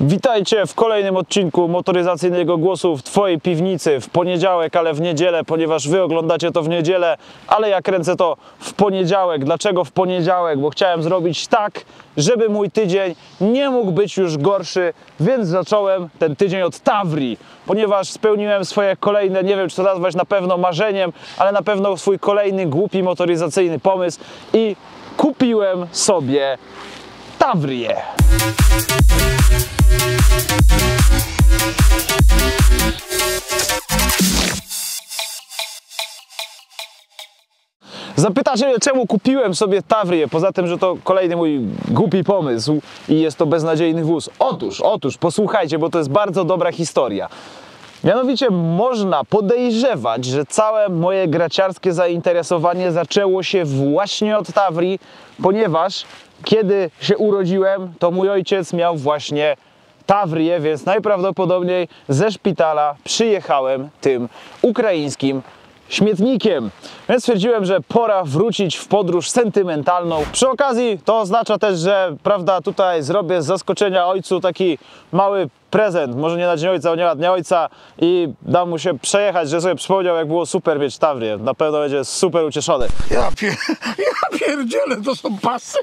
Witajcie w kolejnym odcinku motoryzacyjnego głosu w Twojej piwnicy w poniedziałek, ale w niedzielę, ponieważ Wy oglądacie to w niedzielę, ale ja kręcę to w poniedziałek. Dlaczego w poniedziałek? Bo chciałem zrobić tak, żeby mój tydzień nie mógł być już gorszy, więc zacząłem ten tydzień od Tawri, ponieważ spełniłem swoje kolejne, nie wiem czy to nazwać na pewno marzeniem, ale na pewno swój kolejny głupi motoryzacyjny pomysł i kupiłem sobie Tawrię. Zapytacie, czemu kupiłem sobie Tawrię, poza tym, że to kolejny mój głupi pomysł i jest to beznadziejny wóz. Otóż, otóż, posłuchajcie, bo to jest bardzo dobra historia. Mianowicie można podejrzewać, że całe moje graciarskie zainteresowanie zaczęło się właśnie od Tawri, ponieważ kiedy się urodziłem, to mój ojciec miał właśnie Tawrię, więc najprawdopodobniej ze szpitala przyjechałem tym ukraińskim śmietnikiem. Więc stwierdziłem, że pora wrócić w podróż sentymentalną. Przy okazji to oznacza też, że prawda, tutaj zrobię z zaskoczenia ojcu taki mały prezent, może nie na dzień ojca, nie na dnia ojca i dam mu się przejechać, że sobie przypomniał jak było super mieć Tawrię. Na pewno będzie super ucieszony. Ja, pier... ja pierdzielę, to są pasy.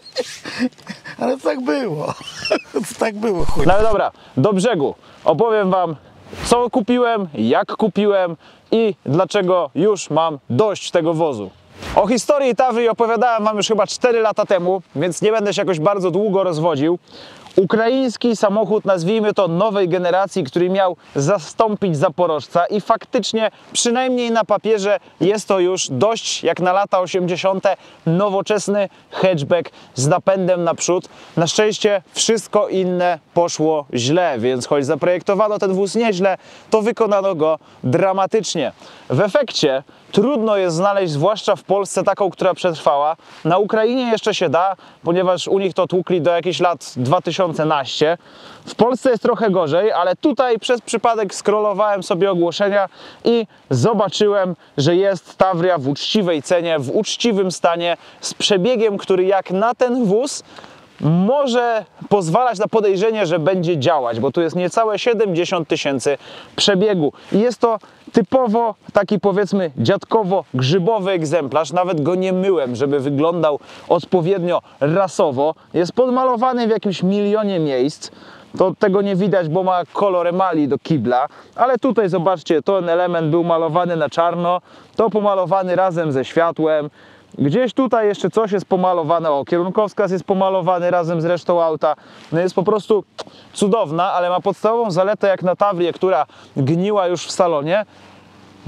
Ale tak było. tak było, chuj. No ale dobra, do brzegu. Opowiem Wam, co kupiłem, jak kupiłem i dlaczego już mam dość tego wozu. O historii Tawry opowiadałem Wam już chyba 4 lata temu, więc nie będę się jakoś bardzo długo rozwodził. Ukraiński samochód, nazwijmy to nowej generacji, który miał zastąpić Zaporożca i faktycznie, przynajmniej na papierze, jest to już dość jak na lata 80. nowoczesny hatchback z napędem naprzód. Na szczęście wszystko inne poszło źle, więc choć zaprojektowano ten wóz nieźle, to wykonano go dramatycznie. W efekcie trudno jest znaleźć, zwłaszcza w Polsce, taką, która przetrwała. Na Ukrainie jeszcze się da, ponieważ u nich to tłukli do jakichś lat 2011. W Polsce jest trochę gorzej, ale tutaj przez przypadek scrollowałem sobie ogłoszenia i zobaczyłem, że jest Tawria w uczciwej cenie, w uczciwym stanie, z przebiegiem, który jak na ten wóz może pozwalać na podejrzenie, że będzie działać, bo tu jest niecałe 70 tysięcy przebiegu. I jest to typowo taki powiedzmy dziadkowo-grzybowy egzemplarz. Nawet go nie myłem, żeby wyglądał odpowiednio rasowo. Jest podmalowany w jakimś milionie miejsc. To tego nie widać, bo ma kolor emali do kibla, ale tutaj zobaczcie, ten element był malowany na czarno, to pomalowany razem ze światłem. Gdzieś tutaj jeszcze coś jest pomalowane, o kierunkowskaz jest pomalowany razem z resztą auta. No jest po prostu cudowna, ale ma podstawową zaletę jak na Tawrię, która gniła już w salonie,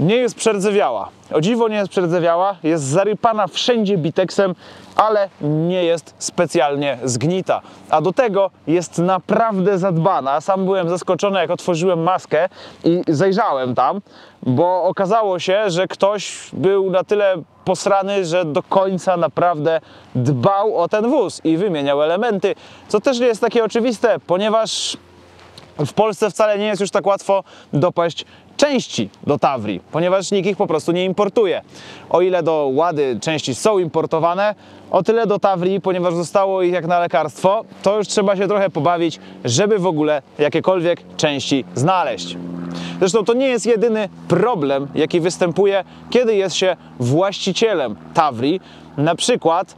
nie jest przerdzewiała. O dziwo nie jest przerdzewiała, jest zarypana wszędzie biteksem, ale nie jest specjalnie zgnita. A do tego jest naprawdę zadbana. Sam byłem zaskoczony, jak otworzyłem maskę i zajrzałem tam, bo okazało się, że ktoś był na tyle posrany, że do końca naprawdę dbał o ten wóz i wymieniał elementy, co też nie jest takie oczywiste, ponieważ w Polsce wcale nie jest już tak łatwo dopaść części do Tawri, ponieważ nikt ich po prostu nie importuje. O ile do Łady części są importowane, o tyle do Tawri, ponieważ zostało ich jak na lekarstwo, to już trzeba się trochę pobawić, żeby w ogóle jakiekolwiek części znaleźć. Zresztą to nie jest jedyny problem, jaki występuje, kiedy jest się właścicielem Tawri. Na przykład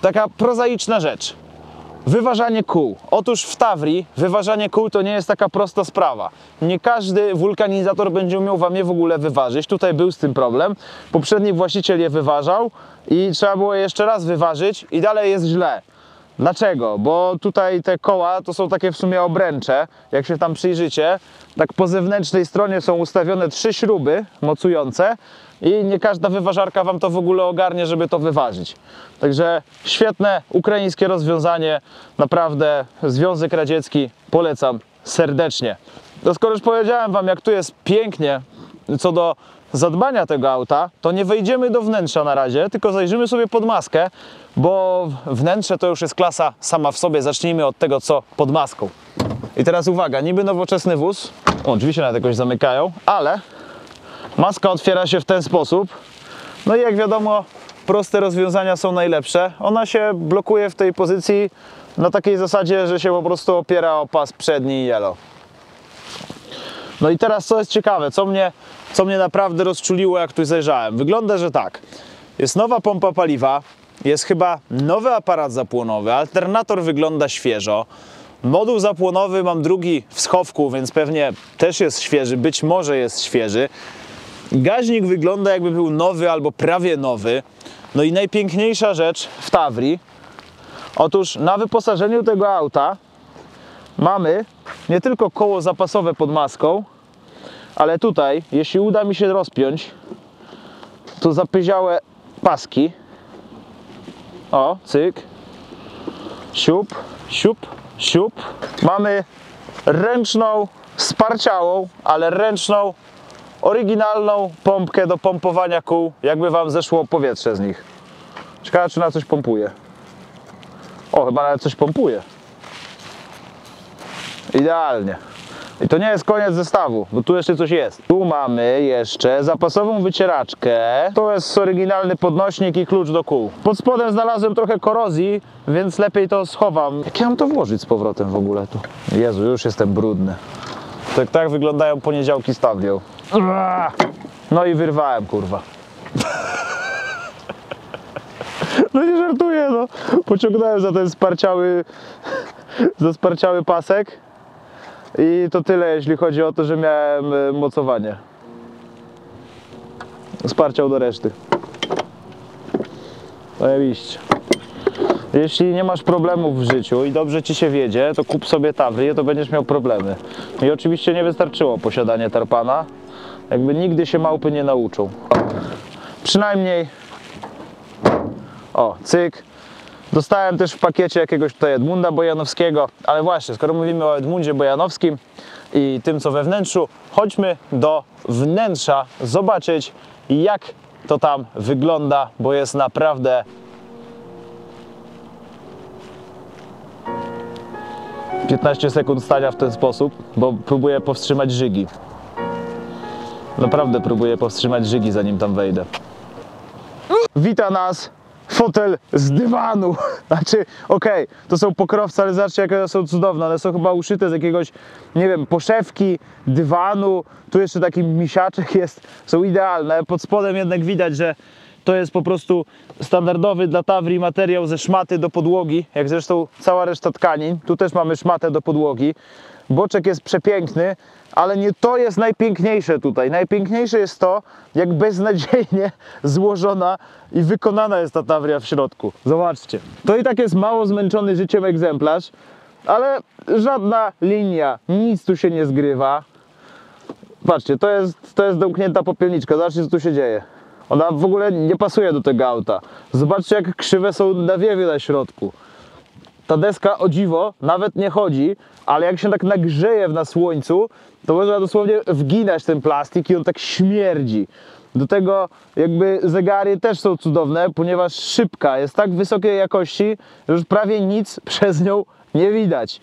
taka prozaiczna rzecz. Wyważanie kół. Otóż w Tawri wyważanie kół to nie jest taka prosta sprawa. Nie każdy wulkanizator będzie umiał Wam je w ogóle wyważyć. Tutaj był z tym problem. Poprzedni właściciel je wyważał i trzeba było je jeszcze raz wyważyć i dalej jest źle. Dlaczego? Bo tutaj te koła to są takie w sumie obręcze, jak się tam przyjrzycie. Tak po zewnętrznej stronie są ustawione trzy śruby mocujące i nie każda wyważarka Wam to w ogóle ogarnie, żeby to wyważyć. Także świetne ukraińskie rozwiązanie, naprawdę Związek Radziecki polecam serdecznie. To skoro już powiedziałem Wam, jak tu jest pięknie co do zadbania tego auta, to nie wejdziemy do wnętrza na razie, tylko zajrzymy sobie pod maskę, bo wnętrze to już jest klasa sama w sobie. Zacznijmy od tego, co pod maską. I teraz uwaga, niby nowoczesny wóz, o, drzwi się nawet jakoś zamykają, ale maska otwiera się w ten sposób. No i jak wiadomo, proste rozwiązania są najlepsze. Ona się blokuje w tej pozycji na takiej zasadzie, że się po prostu opiera o pas przedni i yellow. No i teraz co jest ciekawe, co mnie, co mnie naprawdę rozczuliło, jak tu zajrzałem. Wygląda, że tak. Jest nowa pompa paliwa, jest chyba nowy aparat zapłonowy, alternator wygląda świeżo. Moduł zapłonowy mam drugi w schowku, więc pewnie też jest świeży, być może jest świeży. Gaźnik wygląda jakby był nowy albo prawie nowy. No i najpiękniejsza rzecz w Tawri. Otóż na wyposażeniu tego auta mamy nie tylko koło zapasowe pod maską, ale tutaj, jeśli uda mi się rozpiąć, to zapyziałe paski. O, cyk. Siup, siup, siup. Mamy ręczną, sparciałą, ale ręczną, oryginalną pompkę do pompowania kół, jakby Wam zeszło powietrze z nich. Ciekawe, czy na coś pompuje. O, chyba nawet coś pompuje. Idealnie. I to nie jest koniec zestawu, bo tu jeszcze coś jest. Tu mamy jeszcze zapasową wycieraczkę. To jest oryginalny podnośnik i klucz do kół. Pod spodem znalazłem trochę korozji, więc lepiej to schowam. Jak ja mam to włożyć z powrotem w ogóle tu? Jezu, już jestem brudny. Tak, tak wyglądają poniedziałki. Ua! No i wyrwałem, kurwa. No nie żartuję, no. Pociągnąłem za ten sparciały, za sparciały pasek. I to tyle, jeśli chodzi o to, że miałem e, mocowanie. Sparciał do reszty. Oczywiście. Jeśli nie masz problemów w życiu i dobrze ci się wiedzie, to kup sobie Tavrię, to będziesz miał problemy. I oczywiście nie wystarczyło posiadanie tarpana. Jakby nigdy się małpy nie nauczą. Przynajmniej o, cyk. Dostałem też w pakiecie jakiegoś tutaj Edmunda Bojanowskiego, ale właśnie, skoro mówimy o Edmundzie Bojanowskim i tym, co we wnętrzu, chodźmy do wnętrza zobaczyć, jak to tam wygląda, bo jest naprawdę 15 sekund stania w ten sposób, bo próbuję powstrzymać żygi. Naprawdę próbuję powstrzymać żygi, zanim tam wejdę. Wita nas fotel z dywanu. Znaczy, okej, to są pokrowce, ale zobaczcie, jakie one są cudowne. One są chyba uszyte z jakiegoś, nie wiem, poszewki, dywanu. Tu jeszcze taki misiaczek jest. Są idealne. Pod spodem jednak widać, że to jest po prostu standardowy dla Tawri materiał ze szmaty do podłogi, jak zresztą cała reszta tkanin. Tu też mamy szmatę do podłogi. Boczek jest przepiękny, ale nie to jest najpiękniejsze tutaj. Najpiękniejsze jest to, jak beznadziejnie złożona i wykonana jest ta Tawria w środku. Zobaczcie. To i tak jest mało zmęczony życiem egzemplarz, ale żadna linia, nic tu się nie zgrywa. Patrzcie, to jest, to jest domknięta popielniczka. Zobaczcie, co tu się dzieje. Ona w ogóle nie pasuje do tego auta. Zobaczcie, jak krzywe są nawiewy na środku. Ta deska o dziwo nawet nie chodzi, ale jak się tak nagrzeje na słońcu, to można dosłownie wginać ten plastik i on tak śmierdzi. Do tego jakby zegary też są cudowne, ponieważ szybka jest tak wysokiej jakości, że już prawie nic przez nią nie widać.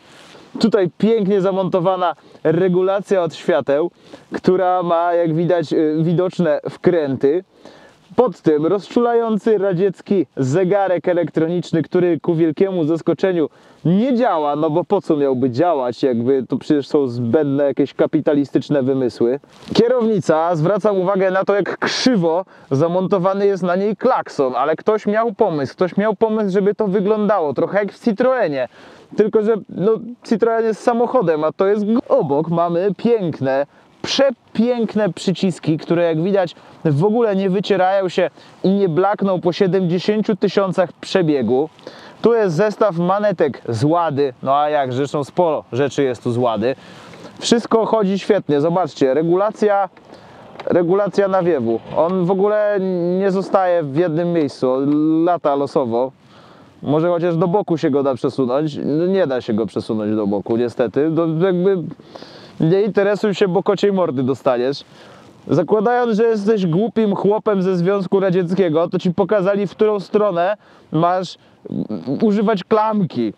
Tutaj pięknie zamontowana regulacja od świateł, która ma jak widać y, widoczne wkręty. Pod tym rozczulający radziecki zegarek elektroniczny, który ku wielkiemu zaskoczeniu nie działa, no bo po co miałby działać, jakby to przecież są zbędne jakieś kapitalistyczne wymysły. Kierownica, zwracam uwagę na to, jak krzywo zamontowany jest na niej klakson, ale ktoś miał pomysł, ktoś miał pomysł, żeby to wyglądało trochę jak w Citroenie. Tylko, że no, Citroen jest samochodem, a to jest obok mamy piękne przepiękne przyciski, które jak widać w ogóle nie wycierają się i nie blakną po 70 tysiącach przebiegu. Tu jest zestaw manetek z Łady, no a jak, zresztą sporo rzeczy jest tu z Łady. Wszystko chodzi świetnie, zobaczcie, regulacja, regulacja nawiewu. On w ogóle nie zostaje w jednym miejscu, lata losowo. Może chociaż do boku się go da przesunąć. Nie da się go przesunąć do boku, niestety. To jakby nie interesuj się, bo kociej mordy dostaniesz. Zakładając, że jesteś głupim chłopem ze Związku Radzieckiego, to ci pokazali, w którą stronę masz mm, używać klamki.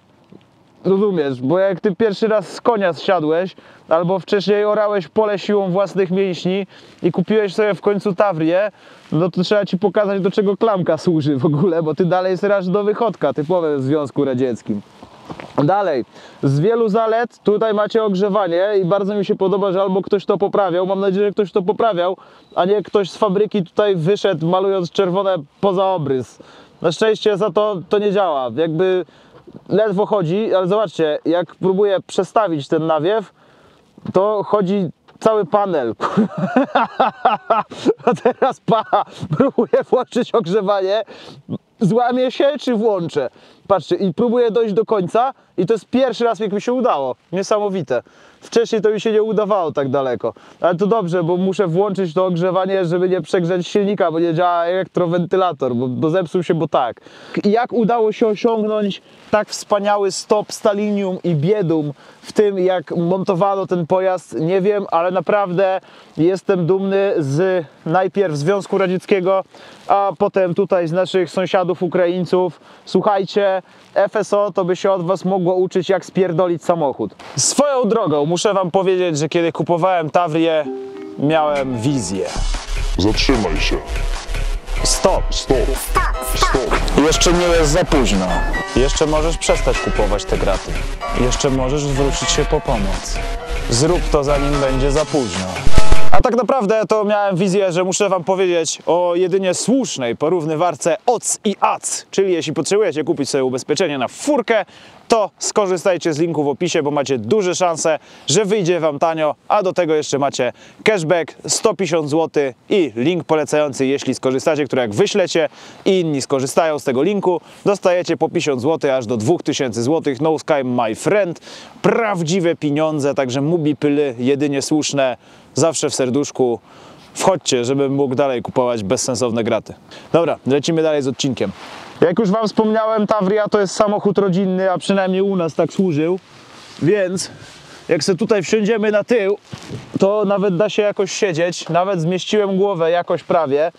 rozumiesz, bo jak ty pierwszy raz z konia zsiadłeś, albo wcześniej orałeś pole siłą własnych mięśni i kupiłeś sobie w końcu Tavrię, no to trzeba ci pokazać do czego klamka służy w ogóle, bo ty dalej srasz do wychodka, typowe w Związku Radzieckim. Dalej, z wielu zalet tutaj macie ogrzewanie i bardzo mi się podoba, że albo ktoś to poprawiał, mam nadzieję, że ktoś to poprawiał, a nie ktoś z fabryki tutaj wyszedł malując czerwone poza obrys. Na szczęście za to to nie działa, jakby ledwo chodzi, ale zobaczcie, jak próbuję przestawić ten nawiew, to chodzi cały panel. A teraz pa, próbuję włączyć ogrzewanie, złamię się czy włączę. Patrzcie, i próbuję dojść do końca i to jest pierwszy raz, jak mi się udało. Niesamowite. Wcześniej to mi się nie udawało tak daleko. Ale to dobrze, bo muszę włączyć to ogrzewanie, żeby nie przegrzeć silnika, bo nie działa elektrowentylator, bo, bo zepsuł się, bo tak. Jak udało się osiągnąć tak wspaniały stop stalinium i biedum w tym, jak montowano ten pojazd, nie wiem, ale naprawdę jestem dumny z najpierw Związku Radzieckiego, a potem tutaj z naszych sąsiadów Ukraińców. Słuchajcie, FSO to by się od Was mogło uczyć, jak spierdolić samochód. Swoją drogą muszę Wam powiedzieć, że kiedy kupowałem Tavrię, miałem wizję. Zatrzymaj się. Stop! Stop. Stop. Jeszcze nie jest za późno. Jeszcze możesz przestać kupować te graty. Jeszcze możesz zwrócić się po pomoc. Zrób to zanim będzie za późno. A tak naprawdę to miałem wizję, że muszę wam powiedzieć o jedynie słusznej porównywarce OC i AC. Czyli jeśli potrzebujecie kupić sobie ubezpieczenie na furkę, to skorzystajcie z linku w opisie, bo macie duże szanse, że wyjdzie wam tanio, a do tego jeszcze macie cashback 150 zł i link polecający, jeśli skorzystacie, który jak wyślecie i inni skorzystają z tego linku, dostajecie po 50 zł aż do 2000 zł. No Sky My Friend. Prawdziwe pieniądze, także mubi pyly, jedynie słuszne, zawsze w serduszku. Wchodźcie, żebym mógł dalej kupować bezsensowne graty. Dobra, lecimy dalej z odcinkiem. Jak już Wam wspomniałem, Tavria to jest samochód rodzinny, a przynajmniej u nas tak służył. Więc jak sobie tutaj wsiądziemy na tył, to nawet da się jakoś siedzieć. Nawet zmieściłem głowę jakoś prawie.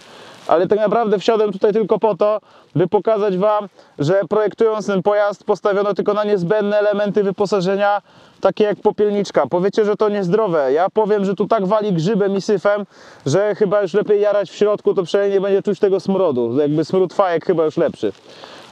Ale tak naprawdę wsiadłem tutaj tylko po to, by pokazać Wam, że projektując ten pojazd postawiono tylko na niezbędne elementy wyposażenia, takie jak popielniczka. Powiecie, że to niezdrowe. Ja powiem, że tu tak wali grzybem i syfem, że chyba już lepiej jarać w środku, to przynajmniej nie będzie czuć tego smrodu. Jakby smród fajek chyba już lepszy.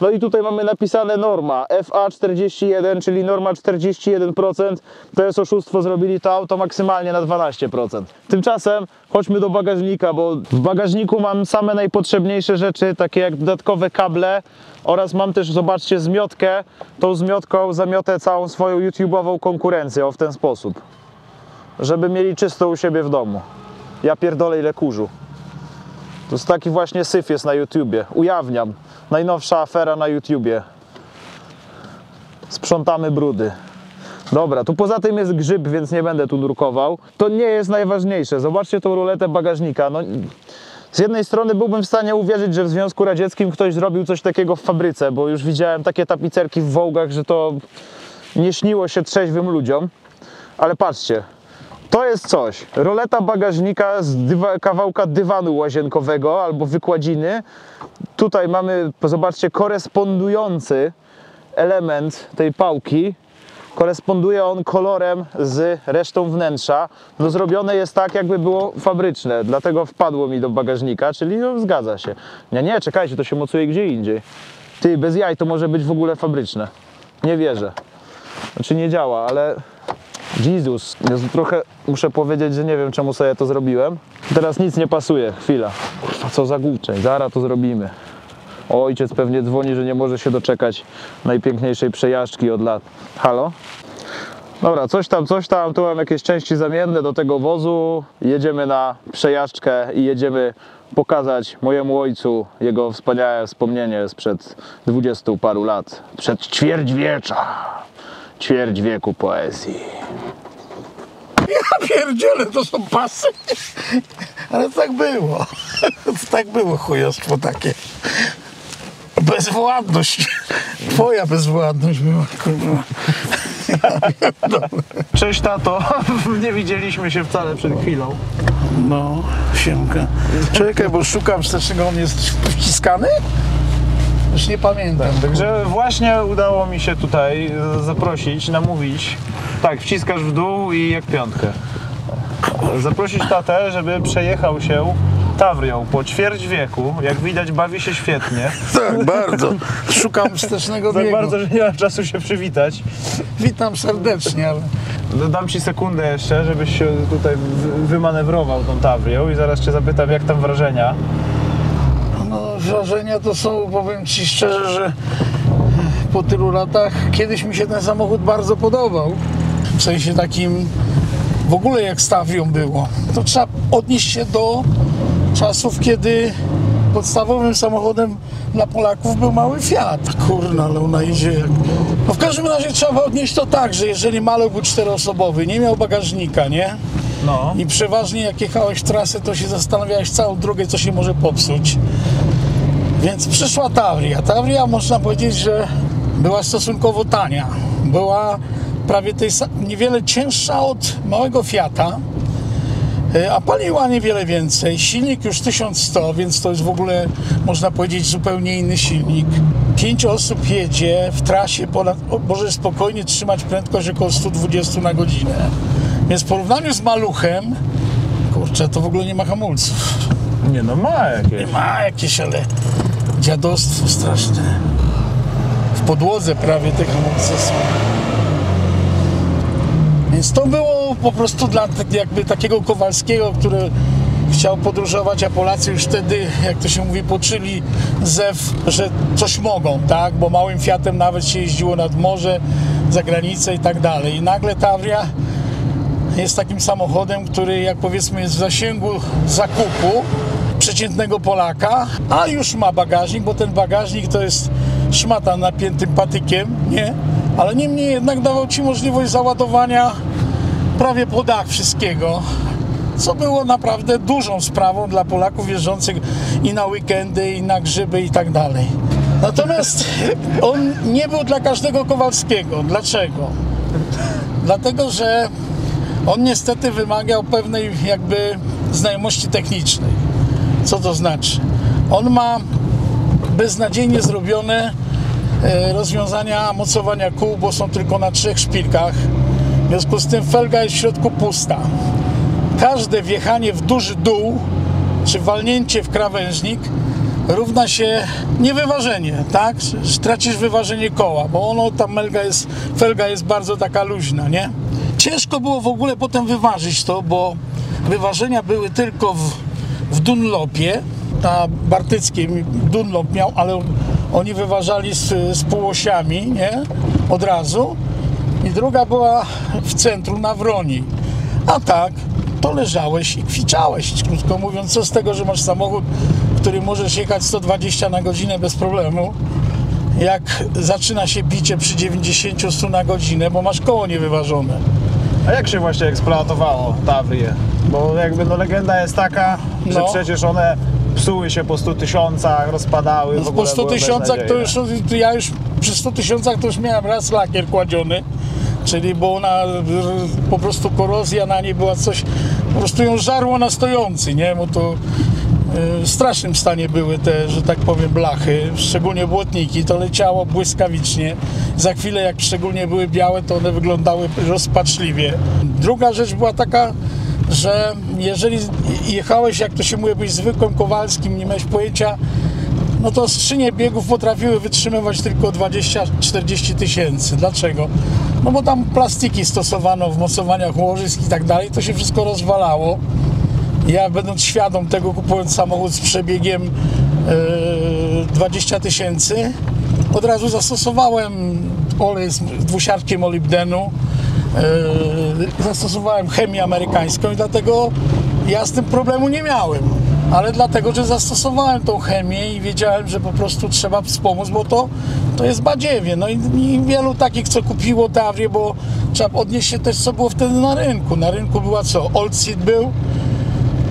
No i tutaj mamy napisane norma FA41, czyli norma 41%. To jest oszustwo, zrobili to auto maksymalnie na 12%. Tymczasem chodźmy do bagażnika, bo w bagażniku mam same najpotrzebniejsze rzeczy, takie jak dodatkowe kable oraz mam też, zobaczcie, zmiotkę. Tą zmiotką zamiotę całą swoją YouTube'ową konkurencję, o w ten sposób. Żeby mieli czysto u siebie w domu. Ja pierdolę ile kurzu. To jest taki właśnie syf jest na YouTubie. Ujawniam. Najnowsza afera na YouTubie. Sprzątamy brudy. Dobra, tu poza tym jest grzyb, więc nie będę tu nurkował. To nie jest najważniejsze. Zobaczcie tą ruletę bagażnika. No, z jednej strony byłbym w stanie uwierzyć, że w Związku Radzieckim ktoś zrobił coś takiego w fabryce, bo już widziałem takie tapicerki w Wołgach, że to nie śniło się trzeźwym ludziom. Ale patrzcie, to jest coś. Roleta bagażnika z dywa, kawałka dywanu łazienkowego albo wykładziny. Tutaj mamy, zobaczcie, korespondujący element tej pałki. Koresponduje on kolorem z resztą wnętrza. No zrobione jest tak, jakby było fabryczne, dlatego wpadło mi do bagażnika, czyli no, zgadza się. Nie, nie, czekajcie, to się mocuje gdzie indziej. Ty, bez jaj to może być w ogóle fabryczne. Nie wierzę. Znaczy nie działa, ale Jezus, Jezu, trochę muszę powiedzieć, że nie wiem czemu sobie to zrobiłem. Teraz nic nie pasuje, chwila. Kurwa, co za głupczej, zaraz to zrobimy. Ojciec pewnie dzwoni, że nie może się doczekać najpiękniejszej przejażdżki od lat. Halo? Dobra, coś tam, coś tam, tu mam jakieś części zamienne do tego wozu. Jedziemy na przejażdżkę i jedziemy pokazać mojemu ojcu jego wspaniałe wspomnienie sprzed dwudziestu paru lat. Przed ćwierćwiecza. Ćwierć wieku poezji. Ja pierdzielę, to są pasy. Ale tak było. Tak było chujostwo takie. Bezwładność. Twoja bezwładność była, kurwa. Cześć tato, nie widzieliśmy się wcale przed chwilą. No, siemka. Czekaj, bo szukam strasznego, on jest wciskany? Już nie pamiętam. Także właśnie udało mi się tutaj e, zaprosić, namówić. Tak, wciskasz w dół i jak piątkę. Zaprosić tatę, żeby przejechał się Tawrią po ćwierć wieku. Jak widać bawi się świetnie. Tak, bardzo. Szukam wstecznego Tak biegu. bardzo, że nie mam czasu się przywitać. Witam serdecznie, ale Dam ci sekundę jeszcze, żebyś się tutaj wy- wymanewrował tą Tawrią i zaraz cię zapytam jak tam wrażenia. no, wrażenia to są, powiem Ci szczerze, że po tylu latach kiedyś mi się ten samochód bardzo podobał. W sensie takim w ogóle jak z Tavrią było. To trzeba odnieść się do czasów, kiedy podstawowym samochodem dla Polaków był mały Fiat. Kurna, ale ona idzie jak... No w każdym razie trzeba odnieść to tak, że jeżeli maluch był czteroosobowy, nie miał bagażnika, nie? No. I przeważnie jak jechałeś w trasę, to się zastanawiałeś całą drogę, co się może popsuć. Więc przyszła Tavria. Tavria można powiedzieć, że była stosunkowo tania. Była prawie tej, niewiele cięższa od małego Fiata, a paliła niewiele więcej. Silnik już 1100, więc to jest w ogóle, można powiedzieć, zupełnie inny silnik. Pięć osób jedzie w trasie, ponad, może spokojnie trzymać prędkość około 120 na godzinę. Więc w porównaniu z maluchem, kurczę, to w ogóle nie ma hamulców. Nie no, ma jakieś. Ma jakieś, ale dziadostwo straszne. W podłodze prawie te hamulce są. Więc to było po prostu dla jakby takiego Kowalskiego, który chciał podróżować, a Polacy już wtedy, jak to się mówi, poczyli zew, że coś mogą, tak? Bo małym Fiatem nawet się jeździło nad morze, za granicę i tak dalej. I nagle Tavria jest takim samochodem, który jak powiedzmy jest w zasięgu zakupu przeciętnego Polaka, a już ma bagażnik, bo ten bagażnik to jest szmata napiętym patykiem, nie? Ale niemniej jednak dawał Ci możliwość załadowania prawie po dach wszystkiego, co było naprawdę dużą sprawą dla Polaków jeżdżących i na weekendy, i na grzyby i tak dalej. Natomiast on nie był dla każdego Kowalskiego. Dlaczego? Dlatego, że on niestety wymagał pewnej jakby znajomości technicznej. Co to znaczy? On ma beznadziejnie zrobione e, rozwiązania mocowania kół, bo są tylko na trzech szpilkach. W związku z tym felga jest w środku pusta. Każde wjechanie w duży dół, czy walnięcie w krawężnik równa się niewyważenie, tak? Że Tracisz wyważenie koła, bo ono, ta melga jest, felga jest bardzo taka luźna, nie? Ciężko było w ogóle potem wyważyć to, bo wyważenia były tylko w, w Dunlopie, na Bartyckiej Dunlop miał, ale oni wyważali z, z półosiami, nie? Od razu. I druga była w centrum na Wroni. A tak, to leżałeś i kwiczałeś. Krótko mówiąc, co z tego, że masz samochód, który możesz jechać 120 na godzinę bez problemu, jak zaczyna się bicie przy 90-100 na godzinę, bo masz koło niewyważone. A jak się właśnie eksploatowało Tawrię? Bo jakby no legenda jest taka, że No. przecież one psuły się po 100 tysiącach, rozpadały. No, po ogóle 100 były tysiącach to już, to ja już przy 100 tysiącach to już miałem raz lakier kładziony, czyli bo ona po prostu korozja na niej była coś, po prostu ją żarło na stojący, nie, bo to e, w strasznym stanie były te, że tak powiem, blachy, szczególnie błotniki, to leciało błyskawicznie. Za chwilę, jak szczególnie były białe, to one wyglądały rozpaczliwie. Druga rzecz była taka, że jeżeli jechałeś, jak to się mówi, byś zwykłym Kowalskim, nie miałeś pojęcia, no to skrzynie biegów potrafiły wytrzymywać tylko 20-40 tysięcy. Dlaczego? No bo tam plastiki stosowano w mocowaniach łożysk i tak dalej, to się wszystko rozwalało. Ja będąc świadom tego, kupując samochód z przebiegiem e, 20 tysięcy, od razu zastosowałem olej z dwusiarkiem molibdenu, e, zastosowałem chemię amerykańską i dlatego ja z tym problemu nie miałem. Ale dlatego, że zastosowałem tą chemię i wiedziałem, że po prostu trzeba wspomóc, bo to, to jest badziewie. No i, i wielu takich, co kupiło Tavrię, bo trzeba odnieść się też, co było wtedy na rynku. Na rynku była co? Old Seat był,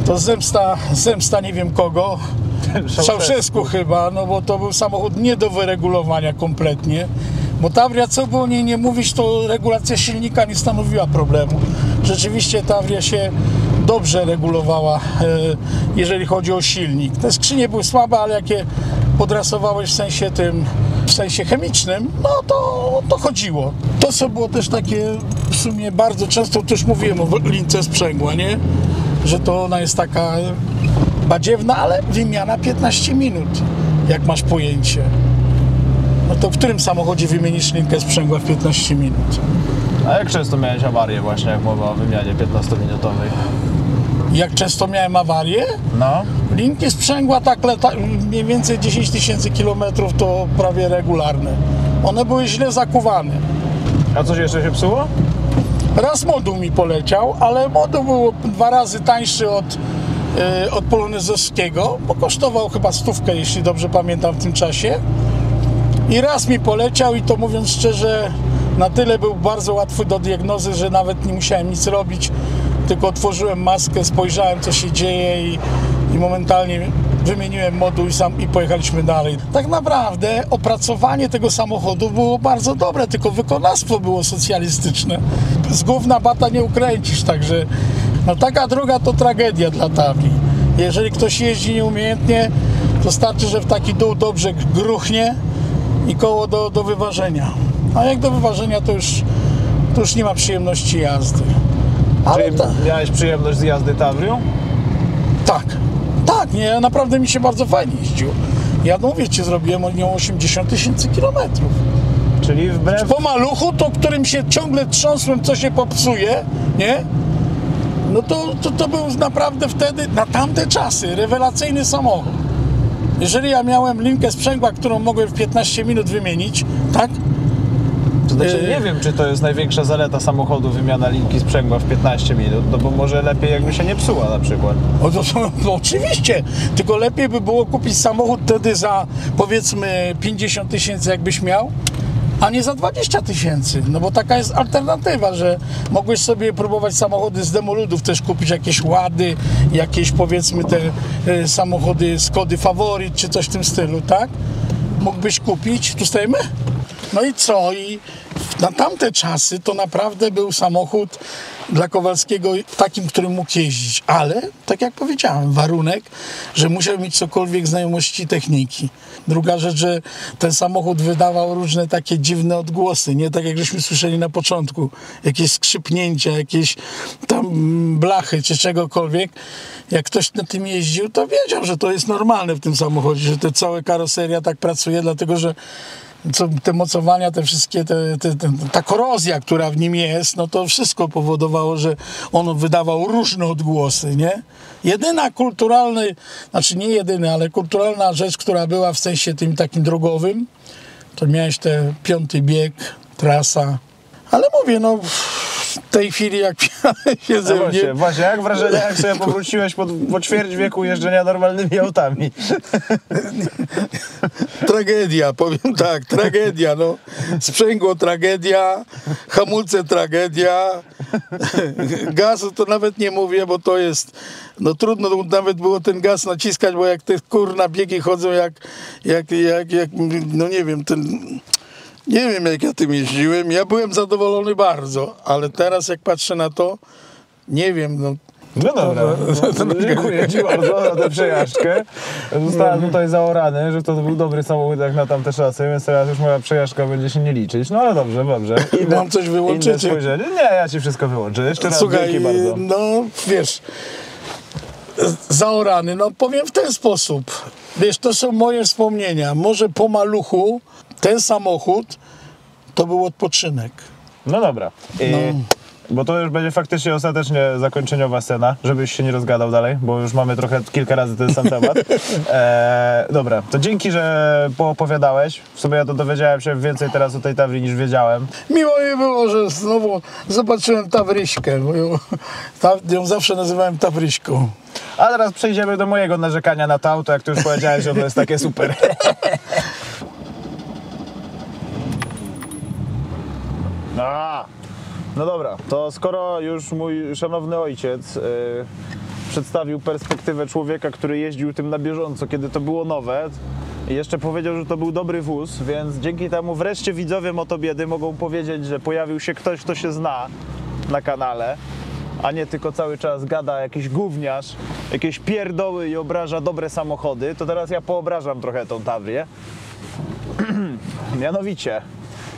to zemsta, zemsta nie wiem kogo, Czałszewsku chyba, no bo to był samochód nie do wyregulowania kompletnie. Bo Tavria, co by o niej nie mówić, to regulacja silnika nie stanowiła problemu. Rzeczywiście Tavria się dobrze regulowała, e, jeżeli chodzi o silnik. Te skrzynie były słabe, ale jakie podrasowałeś w sensie tym, sensie chemicznym, no to, to chodziło. To co było też takie w sumie bardzo często, też mówiłem o lince sprzęgła, nie? Że to ona jest taka badziewna, ale wymiana 15 minut, jak masz pojęcie. No to w którym samochodzie wymienisz linkę sprzęgła w 15 minut? A jak często miałeś awarię właśnie, jak mowa o wymianie 15-minutowej? Jak często miałem awarię? No. Linki sprzęgła tak lata, mniej więcej 10 tysięcy kilometrów to prawie regularne. One były źle zakuwane. A coś jeszcze się psuło? Raz moduł mi poleciał, ale moduł był dwa razy tańszy od, yy, od polonezowskiego, bo kosztował chyba stówkę, jeśli dobrze pamiętam w tym czasie. I raz mi poleciał i to mówiąc szczerze, na tyle był bardzo łatwy do diagnozy, że nawet nie musiałem nic robić, tylko otworzyłem maskę, spojrzałem co się dzieje i, i momentalnie wymieniłem moduł i, sam, i pojechaliśmy dalej. Tak naprawdę opracowanie tego samochodu było bardzo dobre, tylko wykonawstwo było socjalistyczne. Z gówna bata nie ukręcisz, także no taka droga to tragedia dla tabli. Jeżeli ktoś jeździ nieumiejętnie, to starczy, że w taki dół dobrze gruchnie i koło do, do wyważenia. A jak do wyważenia, to już, to już nie ma przyjemności jazdy. Ale Czyli ta, miałeś przyjemność z jazdy Tavrią? tak, tak, nie, naprawdę mi się bardzo fajnie jeździło. Ja no wiecie, zrobiłem od nią 80 tysięcy kilometrów. Czyli wbrew... Po maluchu, to którym się ciągle trząsłem, co się popsuje, nie? No to, to, to był naprawdę wtedy, na tamte czasy, rewelacyjny samochód. Jeżeli ja miałem linkę sprzęgła, którą mogłem w 15 minut wymienić, tak? To znaczy, Yy. nie wiem, czy to jest największa zaleta samochodu, wymiana linki sprzęgła w 15 minut, no bo może lepiej jakby się nie psuła na przykład. No, to, no oczywiście, tylko lepiej by było kupić samochód wtedy za powiedzmy 50 tysięcy jakbyś miał, a nie za 20 tysięcy, no bo taka jest alternatywa, że mogłeś sobie próbować samochody z demoludów też kupić jakieś Łady, jakieś powiedzmy te e, samochody Skody Favorit czy coś w tym stylu, tak? Mógłbyś kupić, tu stajemy? No i co? I na tamte czasy to naprawdę był samochód dla Kowalskiego takim, którym mógł jeździć, ale tak jak powiedziałem, warunek, że musiał mieć cokolwiek znajomości techniki. Druga rzecz, że ten samochód wydawał różne takie dziwne odgłosy, nie tak jak żeśmy słyszeli na początku, jakieś skrzypnięcia, jakieś tam blachy czy czegokolwiek. Jak ktoś na tym jeździł, to wiedział, że to jest normalne w tym samochodzie, że te całe karoseria tak pracuje, dlatego że co, te mocowania, te wszystkie, te, te, te, ta korozja, która w nim jest, no to wszystko powodowało, że on wydawał różne odgłosy, nie? Jedyna kulturalny, znaczy nie jedyna, ale kulturalna rzecz, która była w sensie tym takim drogowym, to miałeś te piąty bieg, trasa, ale mówię, no w tej chwili jak się No ze mnie... właśnie, właśnie, jak wrażenie, jak sobie powróciłeś po, po ćwierć wieku jeżdżenia normalnymi autami? Tragedia, powiem tak, tragedia, no. Sprzęgło tragedia, hamulce tragedia, gazu to nawet nie mówię, bo to jest, no trudno nawet było ten gaz naciskać, bo jak te kurna biegi chodzą jak, jak, jak, jak no nie wiem, ten... Nie wiem, jak ja tym jeździłem. Ja byłem zadowolony bardzo, ale teraz jak patrzę na to, nie wiem, no, No dobra, no, dziękuję Ci bardzo za tę przejażdżkę. Zostałem tutaj zaorany, że to był dobry samochód jak na tamte czasy, więc teraz już moja przejażdżka będzie się nie liczyć. No ale dobrze, dobrze. Mam coś wyłączyć? Inne spojrzenie. Nie, ja Ci wszystko wyłączę. Jeszcze raz Słuchaj, dzięki bardzo. no wiesz, zaorany, no powiem w ten sposób. Wiesz, to są moje wspomnienia. Może po maluchu ten samochód to był odpoczynek. No dobra. I, No. Bo to już będzie faktycznie ostatecznie zakończeniowa scena, żebyś się nie rozgadał dalej, bo już mamy trochę kilka razy ten sam temat. E, dobra, to dzięki, że poopowiadałeś. W sumie ja to dowiedziałem się więcej teraz o tej Tawrii niż wiedziałem. Miło mi było, że znowu zobaczyłem Tawryśkę, bo ją, ta, ją zawsze nazywałem Tawryśką. A teraz przejdziemy do mojego narzekania na to auto, jak ty już powiedziałeś, że ono jest takie super. A, no dobra, to skoro już mój szanowny ojciec y, przedstawił perspektywę człowieka, który jeździł tym na bieżąco, kiedy to było nowe i jeszcze powiedział, że to był dobry wóz, więc dzięki temu wreszcie widzowie Motobiedy mogą powiedzieć, że pojawił się ktoś, kto się zna na kanale. a nie tylko cały czas gada jakiś gówniarz, jakieś pierdoły i obraża dobre samochody, to teraz ja poobrażam trochę tą Tavrię. Mianowicie,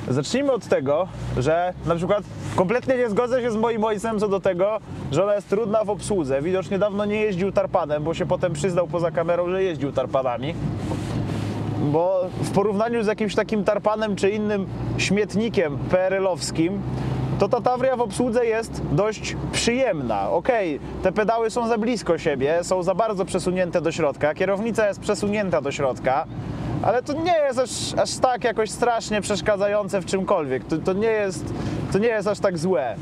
zacznijmy od tego, że na przykład kompletnie nie zgodzę się z moim ojcem co do tego, że ona jest trudna w obsłudze. Widocznie dawno nie jeździł tarpanem, bo się potem przyznał poza kamerą, że jeździł tarpanami. Bo w porównaniu z jakimś takim tarpanem czy innym śmietnikiem PRL-owskim, to ta Tavria w obsłudze jest dość przyjemna. Okej, te pedały są za blisko siebie, są za bardzo przesunięte do środka, kierownica jest przesunięta do środka, ale to nie jest aż, aż tak jakoś strasznie przeszkadzające w czymkolwiek. To, to, nie jest, to nie jest aż tak złe.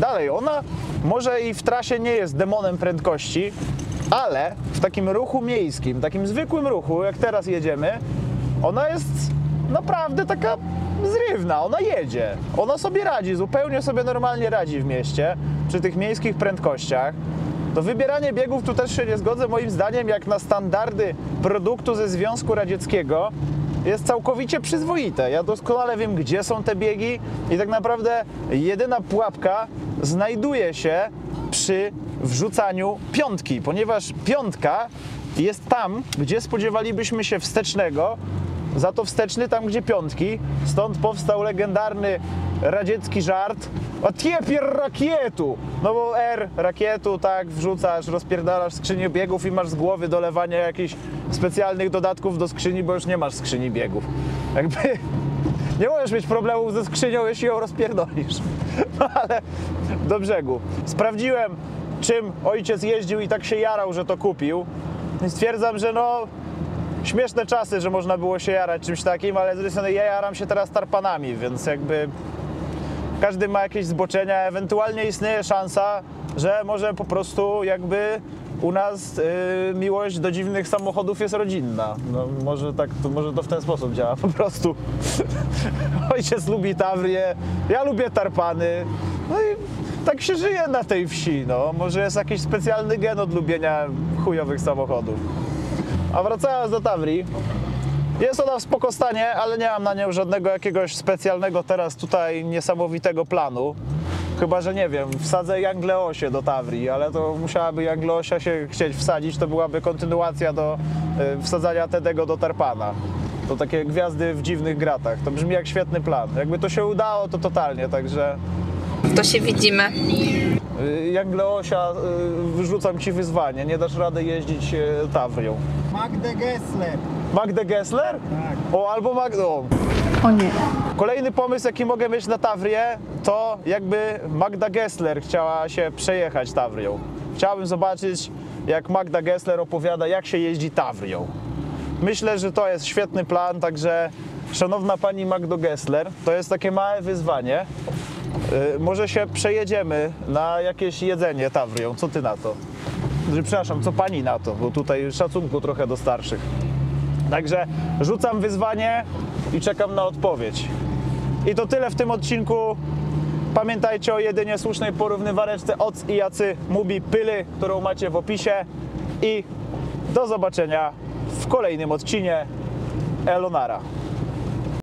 Dalej, ona może i w trasie nie jest demonem prędkości, ale w takim ruchu miejskim, takim zwykłym ruchu, jak teraz jedziemy, ona jest naprawdę taka zrywna, ona jedzie. Ona sobie radzi, zupełnie sobie normalnie radzi w mieście, przy tych miejskich prędkościach. To wybieranie biegów tu też się nie zgodzę, moim zdaniem, jak na standardy produktu ze Związku Radzieckiego, jest całkowicie przyzwoite. Ja doskonale wiem, gdzie są te biegi i tak naprawdę jedyna pułapka znajduje się przy wrzucaniu piątki, ponieważ piątka jest tam, gdzie spodziewalibyśmy się wstecznego, za to wsteczny tam, gdzie piątki. Stąd powstał legendarny radziecki żart o tiepier rakietu. No bo R rakietu, tak, wrzucasz, rozpierdalasz skrzynię biegów i masz z głowy dolewanie jakichś specjalnych dodatków do skrzyni, bo już nie masz skrzyni biegów. Jakby nie możesz mieć problemów ze skrzynią, jeśli ją rozpierdolisz. No ale do brzegu. Sprawdziłem, czym ojciec jeździł i tak się jarał, że to kupił. I stwierdzam, że no śmieszne czasy, że można było się jarać czymś takim, ale z drugiej strony ja jaram się teraz tarpanami, więc jakby każdy ma jakieś zboczenia, ewentualnie istnieje szansa, że może po prostu jakby u nas y, miłość do dziwnych samochodów jest rodzinna. No, może, tak, to, może to w ten sposób działa po prostu. Ojciec lubi Tawrię, ja lubię tarpany. No i tak się żyje na tej wsi. No. Może jest jakiś specjalny gen od lubienia chujowych samochodów. A wracając do Tawrii, jest ona w spoko stanie, ale nie mam na nią żadnego jakiegoś specjalnego teraz tutaj niesamowitego planu. Chyba, że nie wiem, wsadzę Jangleosie do Tawrii, ale to musiałaby Jangleosia się chcieć wsadzić, to byłaby kontynuacja do y, wsadzania Tedego do Tarpana. To takie gwiazdy w dziwnych gratach. To brzmi jak świetny plan. Jakby to się udało, to totalnie, także To się widzimy. Y, Jangleosia, y, wyrzucam ci wyzwanie, nie dasz rady jeździć y, Tawrią. Magdę Gessler. Magdę Gessler? Tak. O, albo Magdę. O. O nie. Kolejny pomysł, jaki mogę mieć na Tawrię, to jakby Magda Gessler chciała się przejechać Tawrią. Chciałbym zobaczyć, jak Magda Gessler opowiada, jak się jeździ Tawrią. Myślę, że to jest świetny plan, także szanowna pani Magdo Gessler, to jest takie małe wyzwanie. Yy, może się przejedziemy na jakieś jedzenie Tawrią. Co ty na to? Znaczy, Przepraszam, co pani na to? Bo tutaj szacunku trochę do starszych. Także rzucam wyzwanie i czekam na odpowiedź. I to tyle w tym odcinku. Pamiętajcie o jedynie słusznej porównywareczce OC i Jacy Mubi Pyly, którą macie w opisie. I do zobaczenia w kolejnym odcinie Elonara.